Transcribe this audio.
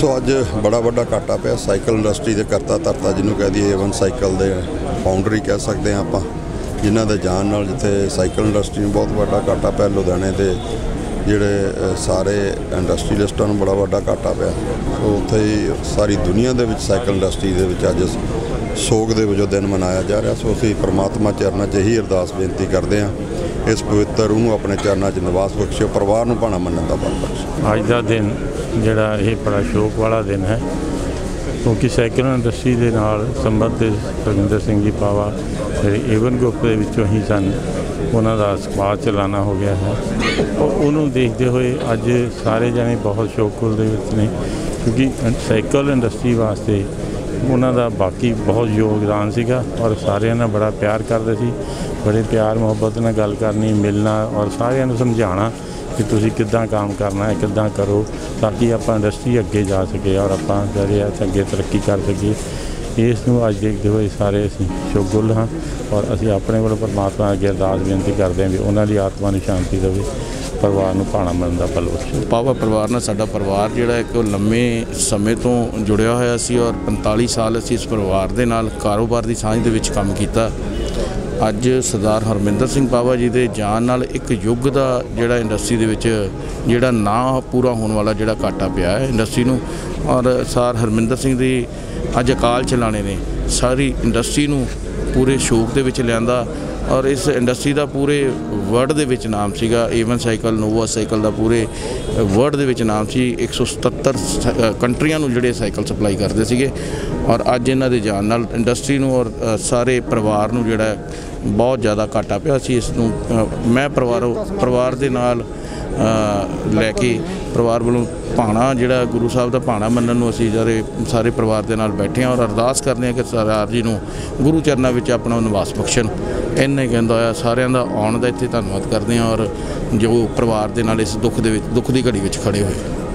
ਸੋ ਅੱਜ ਬੜਾ ਵੱਡਾ ਘਾਟਾ ਪਿਆ। ਸਾਈਕਲ ਇੰਡਸਟਰੀ ਦੇ ਕਰਤਾ ਧਰਤਾ, ਜਿਹਨੂੰ ਕਹਿ ਦਈਏ ਏਵਨ ਸਾਈਕਲ ਦੇ ਫਾਊਂਡਰੀ ਕਹਿ ਸਕਦੇ ਹਾਂ ਆਪਾਂ। ਜਿਨ੍ਹਾਂ ਦੇ ਜਾਣ ਨਾਲ ਜਿੱਥੇ ਸਾਈਕਲ ਇੰਡਸਟਰੀ ਨੂੰ ਬਹੁਤ ਵੱਡਾ ਘਾਟਾ ਪਿਆ, ਲੁਧਿਆਣੇ ਦੇ ਜਿਹੜੇ ਸਾਰੇ ਇੰਡਸਟਰੀਲਿਸਟਾਂ ਨੂੰ ਬੜਾ ਵੱਡਾ ਘਾਟਾ ਪਿਆ। ਉੱਥੇ ਹੀ ਸਾਰੀ ਦੁਨੀਆ ਦੇ ਵਿੱਚ ਸਾਈਕਲ ਇੰਡਸਟਰੀ ਦੇ ਵਿੱਚ ਅੱਜ ਸੋਗ ਦੇ ਵਜੋਂ ਦਿਨ ਮਨਾਇਆ ਜਾ ਰਿਹਾ। ਸੋ ਅਸੀਂ ਪ੍ਰਮਾਤਮਾ ਚਰਨਾਂ 'ਚ ਇਹੀ ਅਰਦਾਸ ਬੇਨਤੀ ਕਰਦੇ ਹਾਂ ਇਸ ਪਵਿੱਤਰ ਨੂੰ ਆਪਣੇ ਚਰਨਾਂ 'ਚ ਨਿਵਾਸ ਬਖਸ਼ਿਓ, ਪਰਿਵਾਰ ਨੂੰ ਭਾਣਾ ਮੰਨਣ ਦਾ ਬਲ ਬਖਸ਼ਿਓ। ਅੱਜ ਦਾ ਦਿਨ, ਜਿਹੜਾ ਇਹ ਬੜਾ ਸ਼ੋਕ ਵਾਲਾ ਦਿਨ ਹੈ, ਕਿਉਂਕਿ ਸਾਈਕਲ ਇੰਡਸਟਰੀ ਦੇ ਨਾਲ ਸੰਬੰਧਿਤ ਰਵਿੰਦਰ ਸਿੰਘ ਜੀ ਪਾਵਾ ਜਿਹੜੇ ਏਵਨ ਗਰੁੱਪ ਦੇ ਵਿੱਚੋਂ ਹੀ ਸਨ, ਉਹਨਾਂ ਦਾ ਸਮਾਜ ਚਲਾਣਾ ਹੋ ਗਿਆ ਹੈ। ਉਹਨੂੰ ਦੇਖਦੇ ਹੋਏ ਅੱਜ ਸਾਰੇ ਜਣੇ ਬਹੁਤ ਸ਼ੋਕੁਲ ਦੇ ਵਿੱਚ ਨੇ, ਕਿਉਂਕਿ ਸਾਈਕਲ ਇੰਡਸਟਰੀ ਵਾਸਤੇ ਉਹਨਾਂ ਦਾ ਬਾਕੀ ਬਹੁਤ ਯੋਗਦਾਨ ਸੀਗਾ ਔਰ ਸਾਰਿਆਂ ਨਾਲ ਬੜਾ ਪਿਆਰ ਕਰਦੇ ਸੀ, ਬੜੇ ਪਿਆਰ ਮੁਹੱਬਤ ਨਾਲ ਗੱਲ ਕਰਨੀ, ਮਿਲਣਾ ਔਰ ਸਾਰਿਆਂ ਨੂੰ ਸਮਝਾਉਣਾ ਕਿ ਤੁਸੀਂ ਕਿੱਦਾਂ ਕੰਮ ਕਰਨਾ ਹੈ, ਕਿੱਦਾਂ ਕਰੋ ਤਾਂ ਕਿ ਆਪਾਂ ਇੰਡਸਟਰੀ ਅੱਗੇ ਜਾ ਸਕੇ ਔਰ ਆਪਾਂ ਜਿਹੜੇ ਆ ਅੱਗੇ ਤਰੱਕੀ ਕਰ ਸਕੀਏ। ਇਸ ਨੂੰ ਅੱਜ ਦੇਖਦੇ ਹੋਏ ਸਾਰੇ ਅਸੀਂ ਸ਼ੁਗਲ ਹਾਂ ਔਰ ਅਸੀਂ ਆਪਣੇ ਵੱਲੋਂ ਪਰਮਾਤਮਾ ਅੱਗੇ ਅਰਦਾਸ ਬੇਨਤੀ ਕਰਦੇ ਹਾਂ ਵੀ ਉਹਨਾਂ ਦੀ ਆਤਮਾ ਨੂੰ ਸ਼ਾਂਤੀ ਦੇਵੇ। ਪਰਿਵਾਰ ਨੂੰ ਭਾਣਾ ਮਿਲਣ ਦਾ ਬਲ ਬਖਸ਼ੇ ਪਾਵਾ ਪਰਿਵਾਰ ਨਾਲ ਸਾਡਾ ਪਰਿਵਾਰ ਜਿਹੜਾ ਇੱਕ ਲੰਮੇ ਸਮੇਂ ਤੋਂ ਜੁੜਿਆ ਹੋਇਆ ਸੀ ਔਰ 45 ਸਾਲ ਅਸੀਂ ਇਸ ਪਰਿਵਾਰ ਦੇ ਨਾਲ ਕਾਰੋਬਾਰ ਦੀ ਸਾਂਝ ਦੇ ਵਿੱਚ ਕੰਮ ਕੀਤਾ। ਅੱਜ ਸਰਦਾਰ ਹਰਮਿੰਦਰ ਸਿੰਘ ਪਾਵਾ ਜੀ ਦੇ ਜਾਨ ਨਾਲ ਇੱਕ ਯੁੱਗ ਦਾ ਜਿਹੜਾ ਇੰਡਸਟਰੀ ਦੇ ਵਿੱਚ ਜਿਹੜਾ ਨਾ ਪੂਰਾ ਹੋਣ ਵਾਲਾ ਜਿਹੜਾ ਘਾਟਾ ਪਿਆ ਹੈ ਇੰਡਸਟਰੀ ਨੂੰ ਔਰ ਸਰ ਹਰਮਿੰਦਰ ਸਿੰਘ ਦੀ ਅੱਜ ਅਕਾਲ ਚਲਾਣੇ ਨੇ ਸਾਰੀ ਇੰਡਸਟਰੀ ਨੂੰ ਪੂਰੇ ਸ਼ੋਕ ਦੇ ਵਿੱਚ ਲਿਆਂਦਾ। ਔਰ ਇਸ ਇੰਡਸਟਰੀ ਦਾ ਪੂਰੇ ਵਰਲਡ ਦੇ ਵਿੱਚ ਨਾਮ ਸੀਗਾ ਏਵਨ ਸਾਈਕਲ ਨੋਵਾ ਸਾਈਕਲ ਦਾ ਪੂਰੇ ਵਰਲਡ ਦੇ ਵਿੱਚ ਨਾਮ ਸੀ 177 ਸ- ਅ, ਕੰਟਰੀਆਂ ਨੂੰ ਜਿਹੜੇ ਸਾਈਕਲ ਸਪਲਾਈ ਕਰਦੇ ਸੀਗੇ। ਔਰ ਅੱਜ ਇਹਨਾਂ ਦੇ ਜਾਣ ਨਾਲ ਇੰਡਸਟਰੀ ਨੂੰ ਔਰ ਸਾਰੇ ਪਰਿਵਾਰ ਨੂੰ ਜਿਹੜਾ ਬਹੁਤ ਜ਼ਿਆਦਾ ਘਾਟਾ ਪਿਆ ਸੀ ਇਸ ਨੂੰ ਮੈਂ ਪਰਿਵਾਰ ਪਰਿਵਾਰ ਦੇ ਨਾਲ ਲੈ ਕੇ ਪਰਿਵਾਰ ਵੱਲੋਂ ਭਾਣਾ ਜਿਹੜਾ ਗੁਰੂ ਸਾਹਿਬ ਦਾ ਭਾਣਾ ਮੰਨਣ ਨੂੰ ਅਸੀਂ ਜਿਹੜੇ ਸਾਰੇ ਪਰਿਵਾਰ ਦੇ ਨਾਲ ਬੈਠੇ ਹਾਂ ਔਰ ਅਰਦਾਸ ਕਰਦੇ ਹਾਂ ਕਿ ਸਰਦਾਰ ਜੀ ਨੂੰ ਗੁਰੂ ਚਰਨਾਂ ਵਿੱਚ ਆਪਣਾ ਨਿਵਾਸ ਬਖਸ਼ਣ। ਇੰਨਾ ਹੀ ਕਹਿੰਦਾ ਹੋਇਆ, ਸਾਰਿਆਂ ਦਾ ਆਉਣ ਦਾ ਇੱਥੇ ਧੰਨਵਾਦ ਕਰਦੇ ਹਾਂ ਔਰ ਜੋ ਪਰਿਵਾਰ ਦੇ ਨਾਲ ਇਸ ਦੁੱਖ ਦੇ ਵਿੱਚ ਦੁੱਖ ਦੀ ਘੜੀ ਵਿੱਚ ਖੜੇ ਹੋਏ।